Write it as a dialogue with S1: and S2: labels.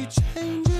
S1: you change it